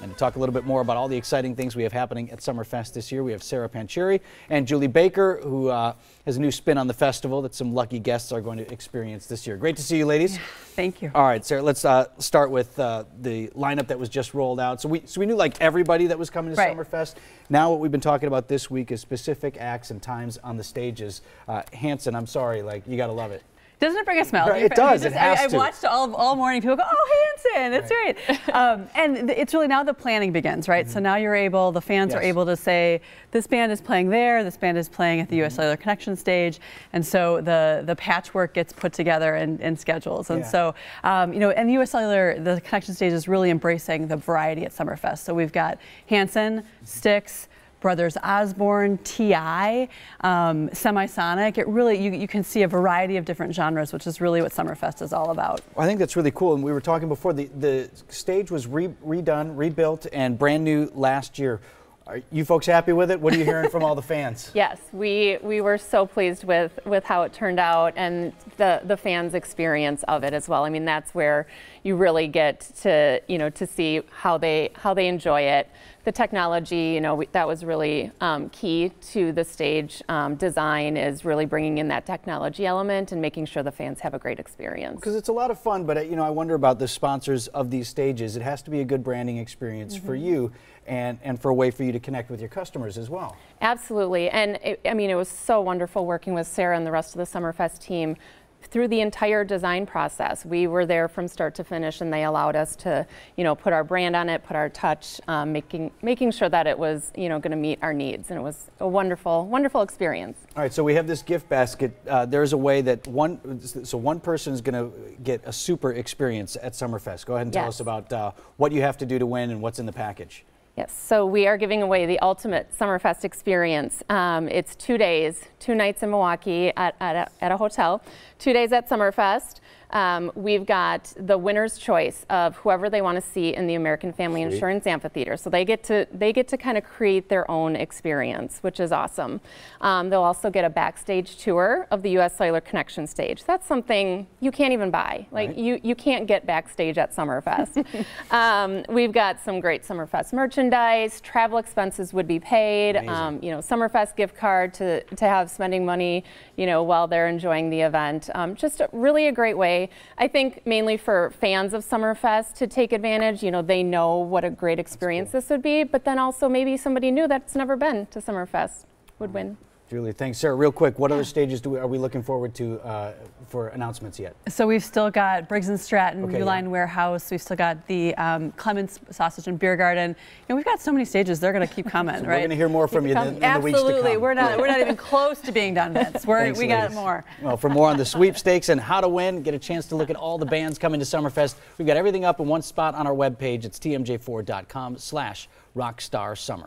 And to talk a little bit more about all the exciting things we have happening at Summerfest this year, we have Sarah Pancheri and Julie Baker, who uh, has a new spin on the festival that some lucky guests are going to experience this year. Great to see you, ladies. Yeah, thank you. All right, Sarah, let's uh, start with uh, the lineup that was just rolled out. So we, so we knew like everybody that was coming to right. Summerfest. Now what we've been talking about this week is specific acts and times on the stages. Uh, Hanson, I'm sorry, like you got to love it. Doesn't it bring a smile? It does. Just, it has I, to. I watched all all morning. People go, "Oh, Hanson, that's right." right. Um, and it's really now the planning begins, right? Mm -hmm. So now you're able, the fans yes. are able to say, "This band is playing there. This band is playing at the U.S. Mm-hmm. Cellular Connection stage," and so the the patchwork gets put together in, in schedules. And yeah. so, um, you know, and the U.S. Cellular, the Connection stage is really embracing the variety at Summerfest. So we've got Hanson, Styx. Brothers Osborne, T.I., um, Semisonic. It really, you, you can see a variety of different genres, which is really what Summerfest is all about. I think that's really cool. And we were talking before, the, the stage was re redone, rebuilt, and brand new last year. Are you folks happy with it? What are you hearing from all the fans? Yes, we, we were so pleased with, with how it turned out and the, the fans' experience of it as well. I mean, that's where you really get to, you know, to see how they, how they enjoy it. The technology, you know, we, that was really um, key to the stage um, design is really bringing in that technology element and making sure the fans have a great experience. Because it's a lot of fun, but, uh, you know, I wonder about the sponsors of these stages. It has to be a good branding experience mm -hmm. for mm-hmm. you and, and for a way for you to connect with your customers as well. Absolutely. And it, I mean, it was so wonderful working with Sarah and the rest of the Summerfest team through the entire design process. We were there from start to finish and they allowed us to, you know, put our brand on it, put our touch, um, making, making sure that it was, you know, going to meet our needs. And it was a wonderful, wonderful experience. All right, so we have this gift basket. Uh, there's a way that one, so one person is going to get a super experience at Summerfest. Go ahead and tell us about uh, what you have to do to win and what's in the package. Yes, so we are giving away the ultimate Summerfest experience. Um, it's two days, two nights in Milwaukee at, at, a, at a hotel, two days at Summerfest. Um, we've got the winner's choice of whoever they want to see in the American Family Sweet. Insurance Amphitheater. So they get to they get to kind of create their own experience, which is awesome. Um, they'll also get a backstage tour of the U.S. Cellular Connection stage. That's something you can't even buy. Like right. you you can't get backstage at Summerfest. um, we've got some great Summerfest merchandise. Travel expenses would be paid. Um, you know, Summerfest gift card to to have spending money. You know, while they're enjoying the event. Um, just a, really a great way I think mainly for fans of Summerfest to take advantage. You know, they know what a great experience cool. this would be, but then also maybe somebody new that's never been to Summerfest would mm-hmm. win. Julie, thanks. Sarah, real quick, what other stages do we, are we looking forward to uh, for announcements yet? So we've still got Briggs and Stratton, okay, Uline yeah. Warehouse. We've still got the um, Klement's Sausage and Beer Garden. You know, we've got so many stages. They're going to keep coming, so right? We're going to hear more from you in, in the weeks to come. Absolutely. We're not. We're not even close to being done, Vince. We're, thanks, we got more. Well, for more on the sweepstakes and how to win, get a chance to look at all the bands coming to Summerfest. We've got everything up in one spot on our webpage. It's tmj4.com/slash rockstar summer.